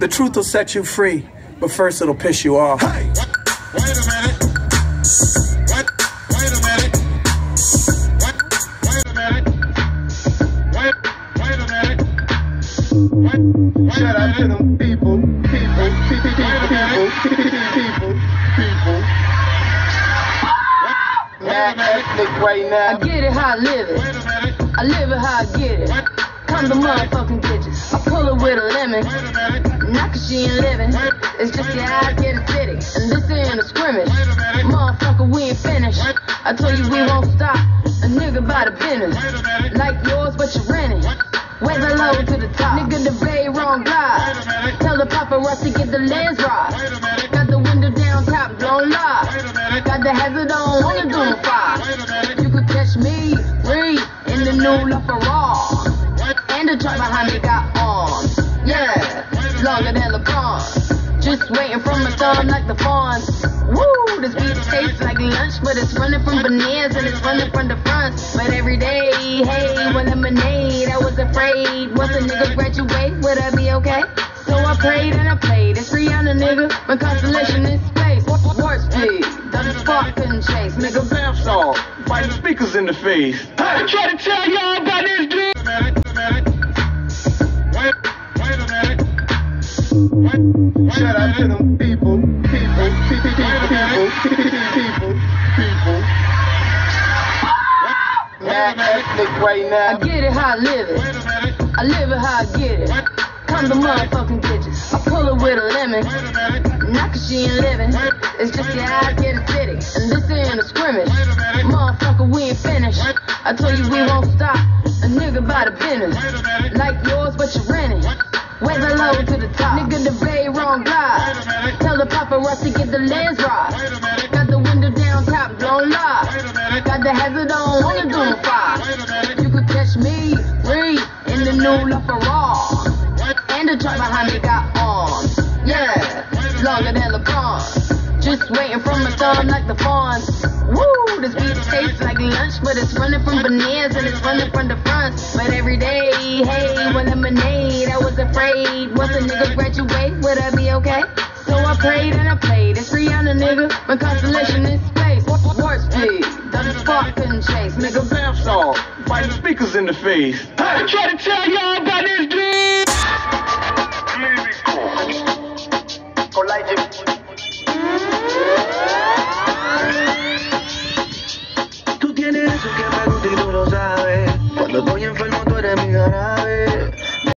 The truth will set you free, but first it'll piss you off. Hey, wait a minute. Wait, wait a minute. Wait, wait a minute. Wait, wait a minute. Wait, Shout out to them people, people, people, Right I get it how I live it. wait a minute. I live it how I get it. Come to motherfucking bitches. I pull it with a lemon. Not cause she ain't living. It's just that I get a city. And this ain't a scrimmage. Wait a minute. Motherfucker, we ain't finished. I told you we won't stop. A nigga by the business. Wait a minute. Like yours, but you're renting. Way below to the top. Nigga, the bay wrong glide. Wait a minute. Tell the paparazzi get the lens right. Wait a minute. Got the window down, top blown live. Wait a minute. Got the hazard on, Yeah, longer than LeBron. Just waiting for my thumb like the fawns. Woo, this beat tastes like lunch, but it's running from bananas and it's running from the front. But every day, hey, when lemonade, I was afraid. Once a nigga graduate, would I be okay? So I prayed and I played. It's Rihanna, nigga. My constellation is space. Warp speed, doesn't spark couldn't chase. Nigga, Bath salt, fighting speakers in the face. I try to tell y'all about this dude. I get it how I live it. I live it how I get it. Come to motherfucking bitches. I pull it with a lemon. Not cause she ain't living. It's just that I get a city. And this ain't a scrimmage. Motherfucker, we ain't finished. I told you we won't stop. A nigga by the business. Like yours, but you're renting. Way below to the top. Nigga, the bay wrong glide. Wait a minute. Tell the paparazzi get the lens right. Wait a minute. Got the window down, top blown live. Wait a minute. Got the hazard on, wanna do. A minute. You could catch me, read in the new La Ferrari. And the truck behind me got arms. Yeah, longer than LeBron. Just waiting for my thumb like the fawns. Woo, this beat tastes like lunch, but it's running from bananas and it's running from the front. But every day, hey, when lemonade, afraid. Once a nigga graduate, would I be okay? So I prayed and I played. It's Rihanna, nigga. My constellation is space. Warp speed, doesn't spark couldn't chase. Nigga, Bath salt, fighting speakers in the face. I try to tell y'all about this dude. Tú tienes eso que me gusta y tú lo sabes. Cuando estoy enfermo tú eres mi jarabe.